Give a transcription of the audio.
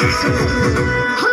Oh,